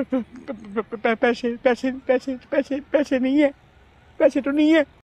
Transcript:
पैसे पैसे पैसे पैसे पैसे नहीं है। पैसे तो नहीं है।